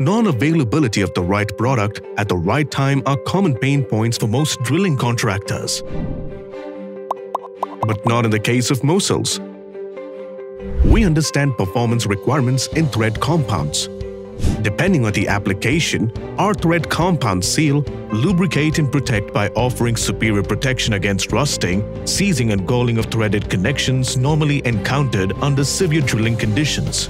non-availability of the right product at the right time are common pain points for most drilling contractors. But not in the case of Mosils. We understand performance requirements in thread compounds. Depending on the application, our thread compounds seal, lubricate and protect by offering superior protection against rusting, seizing and galling of threaded connections normally encountered under severe drilling conditions.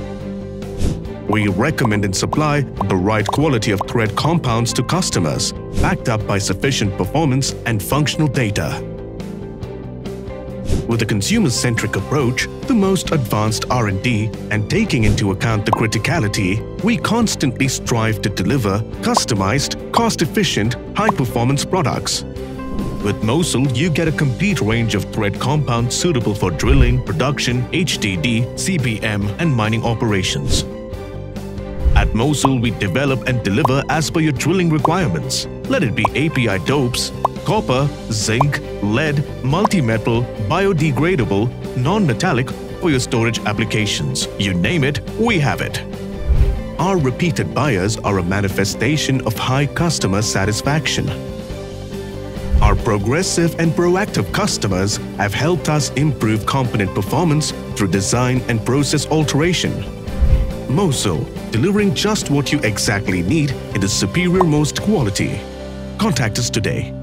We recommend and supply the right quality of thread compounds to customers, backed up by sufficient performance and functional data. With a consumer-centric approach, the most advanced R&D, and taking into account the criticality, we constantly strive to deliver customized, cost-efficient, high-performance products. With Mosil, you get a complete range of thread compounds suitable for drilling, production, HDD, CBM, and mining operations. At Mosil, we develop and deliver as per your drilling requirements. Let it be API dopes, copper, zinc, lead, multi-metal, biodegradable, non-metallic for your storage applications. You name it, we have it. Our repeated buyers are a manifestation of high customer satisfaction. Our progressive and proactive customers have helped us improve component performance through design and process alteration. Mosil, delivering just what you exactly need in the superior most quality. Contact us today.